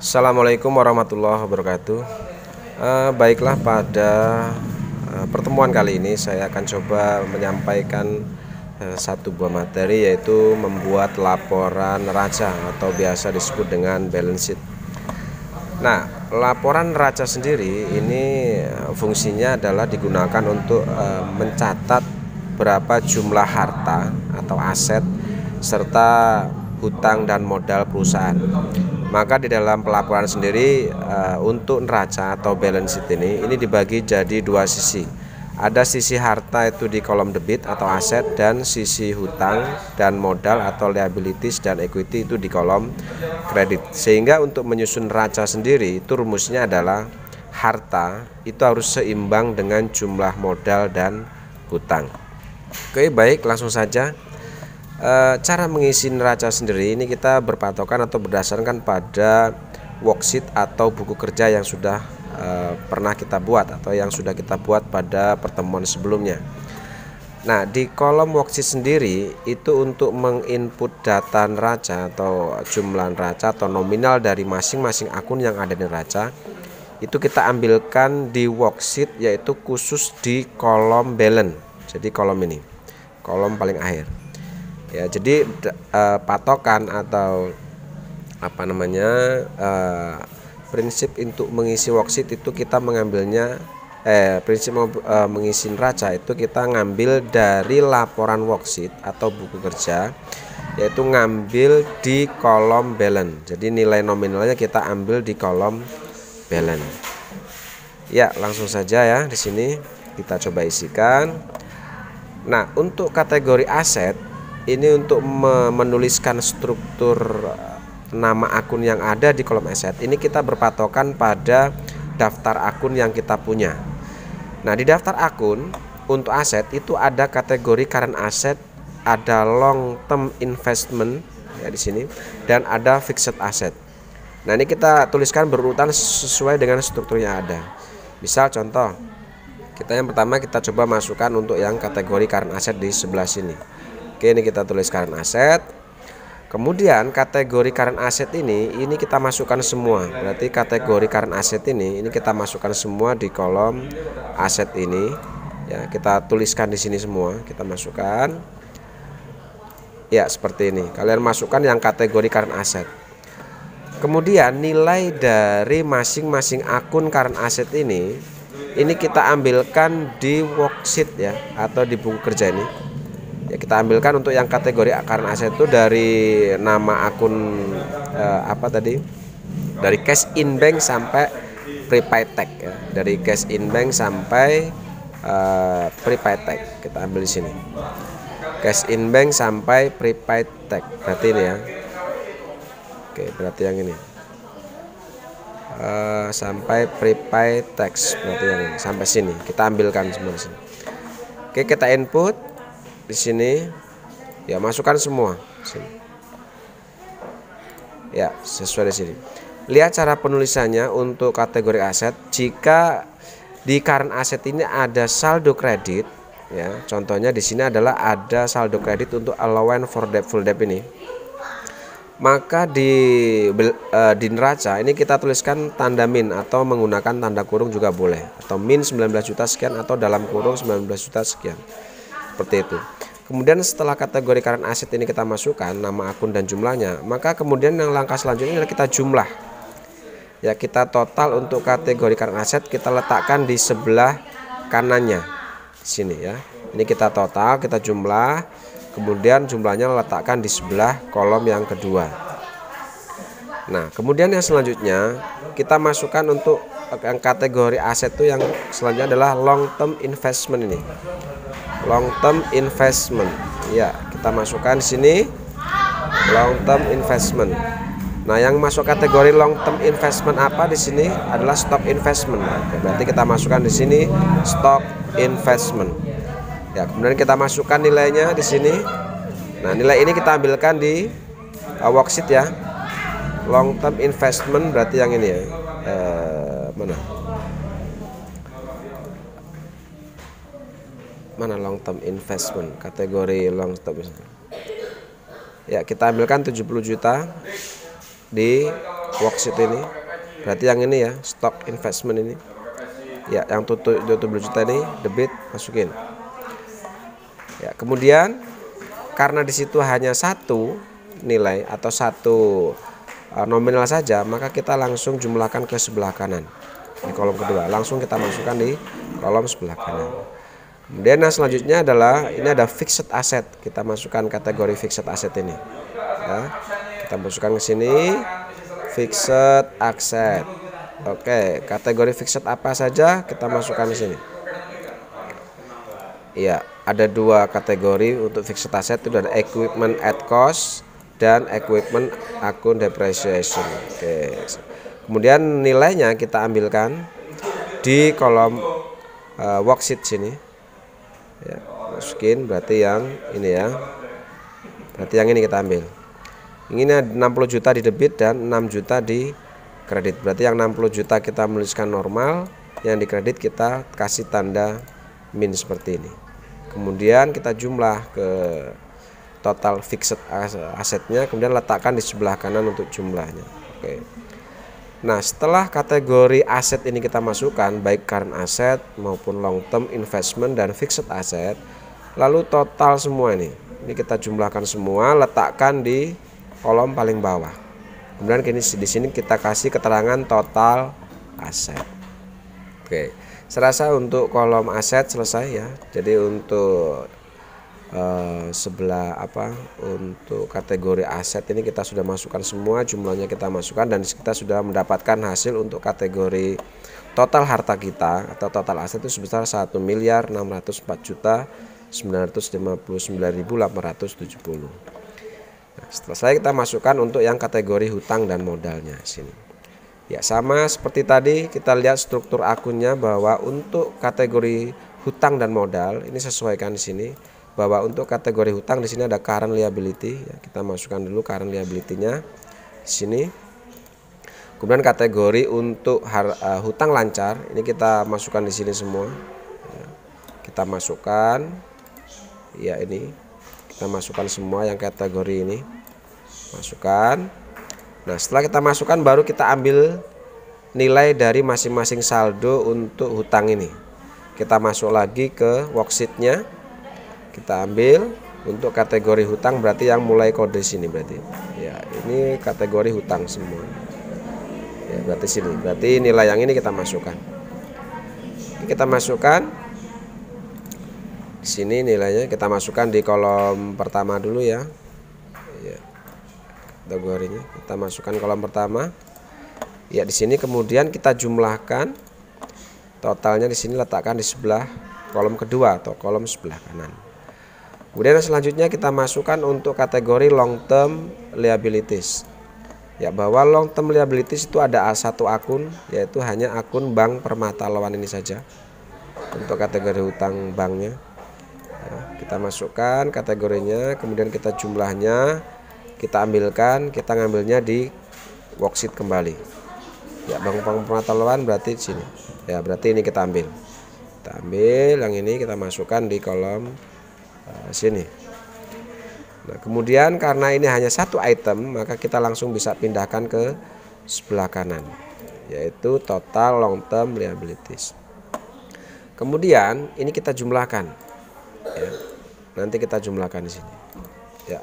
Assalamualaikum warahmatullahi wabarakatuh. Uh, baiklah pada uh, pertemuan kali ini saya akan coba menyampaikan uh, satu buah materi yaitu membuat laporan neraca atau biasa disebut dengan balance sheet. Nah, laporan neraca sendiri ini fungsinya adalah digunakan untuk uh, mencatat berapa jumlah harta atau aset serta hutang dan modal perusahaan. Maka di dalam pelaporan sendiri uh, untuk neraca atau balance sheet ini ini dibagi jadi dua sisi. Ada sisi harta itu di kolom debit atau aset dan sisi hutang dan modal atau liabilities dan equity itu di kolom kredit. Sehingga untuk menyusun neraca sendiri itu rumusnya adalah harta itu harus seimbang dengan jumlah modal dan hutang. Oke, baik, langsung saja e, cara mengisi neraca sendiri ini kita berpatokan atau berdasarkan pada worksheet atau buku kerja yang sudah e, pernah kita buat atau yang sudah kita buat pada pertemuan sebelumnya. Nah, di kolom worksheet sendiri itu untuk menginput data neraca atau jumlah neraca atau nominal dari masing-masing akun yang ada di neraca itu kita ambilkan di worksheet yaitu khusus di kolom balance. Jadi kolom ini. Kolom paling akhir ya jadi uh, patokan atau apa namanya uh, prinsip untuk mengisi worksheet itu kita mengambilnya eh prinsip uh, mengisi neraca itu kita ngambil dari laporan worksheet atau buku kerja yaitu ngambil di kolom balance. Jadi nilai nominalnya kita ambil di kolom balance. Ya langsung saja ya di sini kita coba isikan. Nah untuk kategori aset ini untuk menuliskan struktur eh, nama akun yang ada di kolom aset. Ini kita berpatokan pada daftar akun yang kita punya. Nah di daftar akun untuk aset itu ada kategori current asset ada long term investment ya di sini dan ada fixed asset. Nah ini kita tuliskan berurutan sesuai dengan struktur yang ada. Misal contoh kita yang pertama kita coba masukkan untuk yang kategori current asset di sebelah sini Oke, ini kita tulis current asset. Kemudian kategori current asset ini ini kita masukkan semua. Berarti kategori current asset ini ini kita masukkan semua di kolom aset ini. Ya, kita tuliskan di sini semua, kita masukkan. Ya, seperti ini. Kalian masukkan yang kategori current asset. Kemudian nilai dari masing-masing akun current asset ini ini kita ambilkan di worksheet ya atau di buku kerja ini kita ambilkan untuk yang kategori current aset itu dari nama akun eh, apa tadi? Dari cash in bank sampai prepaid tag ya. Dari cash in bank sampai eh, prepaid tag kita ambil di sini. Cash in bank sampai prepaid tag berarti ini ya. Oke berarti yang ini. Uh, sampai prepaid tax berarti yang ini. Sampai sini. Kita ambilkan semua sini. Oke kita input di sini. Ya masukkan semua. Sini. ya sesuai di sini. Lihat cara penulisannya untuk kategori aset. Jika di current aset ini ada saldo kredit ya contohnya di sini adalah ada saldo kredit untuk allowance for debt full debt ini. Maka di uh, di neraca ini kita tuliskan tanda min atau menggunakan tanda kurung juga boleh. Atau min 19 juta sekian atau dalam kurung 19 juta sekian seperti itu. Kemudian setelah kategori current asset ini kita masukkan nama akun dan jumlahnya maka kemudian yang langkah selanjutnya adalah kita jumlah. Ya kita total untuk kategori current asset kita letakkan di sebelah kanannya. Sini ya. Ini kita total kita jumlah. Kemudian jumlahnya letakkan di sebelah kolom yang kedua. Nah kemudian yang selanjutnya kita masukkan untuk yang kategori aset itu yang selanjutnya adalah long term investment ini long term investment. Ya kita masukkan sini. Long term investment. Nah yang masuk kategori long term investment apa di sini adalah stock investment. Berarti kita masukkan di sini stock investment. Ya kemudian kita masukkan nilainya di sini. Nah nilai ini kita ambilkan di uh, worksheet ya. Long term investment berarti yang ini ya. Uh, mana mana long term investment? Kategori long term ya kita ambilkan 70 juta di worksheet ini. Berarti yang ini ya stock investment ini. Ya yang tutup 20 juta ini debit masukin. Ya kemudian karena di situ hanya satu nilai atau satu uh, nominal saja maka kita langsung jumlahkan ke sebelah kanan. Di kolom kedua langsung kita masukkan di kolom sebelah kanan kemudian yang selanjutnya adalah ini ada fixed asset kita masukkan kategori fixed asset ini ya kita masukkan ke sini fixed asset oke kategori fixed apa saja kita masukkan di sini Iya, ada dua kategori untuk fixed asset itu ada equipment at cost dan equipment akun depreciation. Oke. Kemudian nilainya kita ambilkan di kolom uh, worksheet sini. Ya, masukin berarti yang ini ya. Berarti yang ini kita ambil. Ini 60 juta di debit dan 6 juta di kredit. Berarti yang 60 juta kita menuliskan normal, yang di kredit kita kasih tanda min seperti ini. Kemudian kita jumlah ke total fixed asetnya kemudian letakkan di sebelah kanan untuk jumlahnya oke nah setelah kategori aset ini kita masukkan baik current asset maupun long term investment dan fixed asset lalu total semua ini. Ini kita jumlahkan semua letakkan di kolom paling bawah. Kemudian kini di sini kita kasih keterangan total aset. Oke serasa untuk kolom aset selesai ya. Jadi untuk Uh, sebelah apa untuk kategori aset ini kita sudah masukkan semua jumlahnya kita masukkan dan kita sudah mendapatkan hasil untuk kategori total harta kita atau total aset itu sebesar 1 miliar 604 juta 959.870 nah, setelah saya kita masukkan untuk yang kategori hutang dan modalnya sini. Ya sama seperti tadi kita lihat struktur akunnya bahwa untuk kategori hutang dan modal ini sesuaikan di sini bahwa untuk kategori hutang di sini ada current liability ya, kita masukkan dulu current liability-nya di sini. Kemudian kategori untuk har, uh, hutang lancar ini kita masukkan di sini semua ya. kita masukkan ya ini. Kita masukkan semua yang kategori ini. Masukkan. Nah setelah kita masukkan baru kita ambil nilai dari masing-masing saldo untuk hutang ini. Kita masuk lagi ke worksheetnya kita ambil untuk kategori hutang berarti yang mulai kode sini berarti. Ya ini kategori hutang semua. Ya berarti sini. Berarti nilai yang ini kita masukkan. Ini kita masukkan. Sini nilainya kita masukkan di kolom pertama dulu ya. Ya kategorinya. Kita masukkan kolom pertama. Ya di sini kemudian kita jumlahkan. Totalnya di sini letakkan di sebelah kolom kedua atau kolom sebelah kanan Kemudian selanjutnya kita masukkan untuk kategori long term liabilities. Ya, bahwa long term liabilities itu ada satu akun yaitu hanya akun bank Permata Lawan ini saja. Untuk kategori hutang banknya. Ya, kita masukkan kategorinya, kemudian kita jumlahnya kita ambilkan, kita ngambilnya di worksheet kembali. Ya, bank bank Permata Lawan berarti di sini. Ya, berarti ini kita ambil. Kita ambil yang ini kita masukkan di kolom Eh, sini. Nah, kemudian karena ini hanya satu item, maka kita langsung bisa pindahkan ke sebelah kanan, yaitu total long term liabilities. Kemudian ini kita jumlahkan. Ya. Nanti kita jumlahkan di sini. Ya.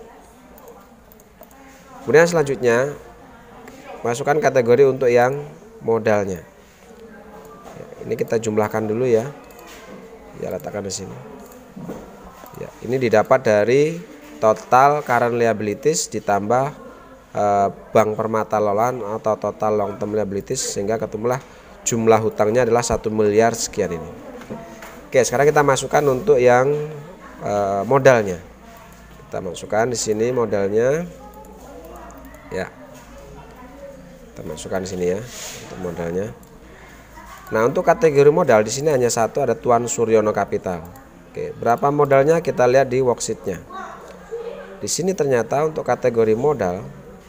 Kemudian selanjutnya masukkan kategori untuk yang modalnya. Ya, ini kita jumlahkan dulu ya. Ya letakkan di sini. Ini didapat dari total current liabilities ditambah eh, bank permata lolan atau total long term liabilities sehingga ketemulah jumlah hutangnya adalah satu miliar sekian ini. Oke, sekarang kita masukkan untuk yang eh, modalnya. Kita masukkan di sini modalnya. Ya. Kita masukkan di sini ya untuk modalnya. Nah, untuk kategori modal di sini hanya satu ada Tuan Suryono Capital. Oke, berapa modalnya kita lihat di worksheetnya. Di sini ternyata untuk kategori modal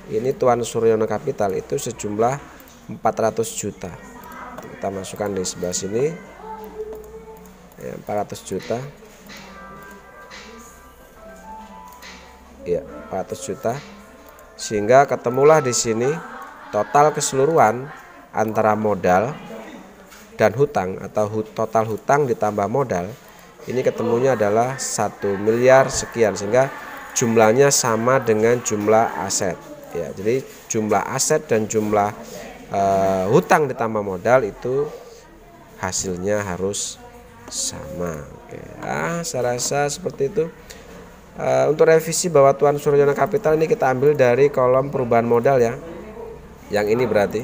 ini Tuan Suryono Capital itu sejumlah 400 juta. Kita masukkan di sebelah sini. Ya, 400 juta. Iya, 400 juta. Sehingga ketemulah di sini total keseluruhan antara modal dan hutang atau total hutang ditambah modal ini ketemunya adalah satu miliar sekian sehingga jumlahnya sama dengan jumlah aset. Ya jadi jumlah aset dan jumlah uh, hutang ditambah modal itu hasilnya harus sama. Oke ah saya rasa seperti itu. Uh, untuk revisi bahwa Tuan Suryono Kapital ini kita ambil dari kolom perubahan modal ya. Yang ini berarti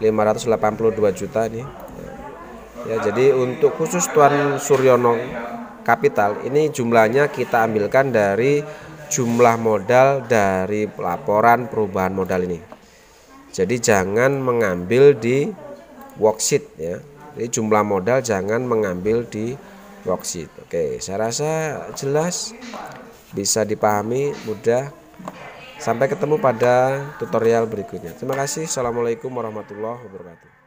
582 juta ini ya jadi untuk khusus Tuan Suryono Kapital ini jumlahnya kita ambilkan dari jumlah modal dari laporan perubahan modal ini jadi jangan mengambil di worksheet ya jadi jumlah modal jangan mengambil di worksheet oke saya rasa jelas bisa dipahami mudah Sampai ketemu pada tutorial berikutnya. Terima kasih. Assalamualaikum warahmatullahi wabarakatuh.